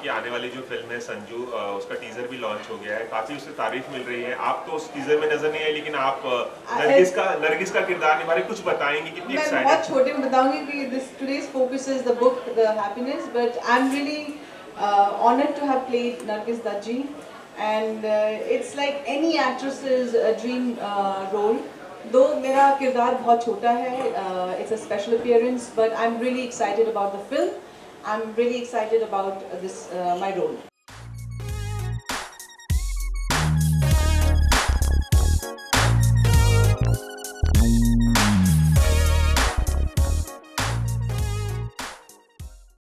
Film है संजू उसका teaser भी लॉन्च हो गया है। काफ़ी उससे तारीफ़ मिल रही है। आप तो उस टीजर में नज़र नहीं आए लेकिन आप नरगिस का नरगिस का किरदार निभा रहे कुछ बताएँगे? कितनी मैं बहुत छोटे में बताऊँगी कि this today's focus is the book the happiness but I am really honoured to have played Nargis Dajji and it's like any actress's dream role though मेरा किरदार बहुत छोटा है it's a special appearance but I am really excited about the film I am really excited about this my role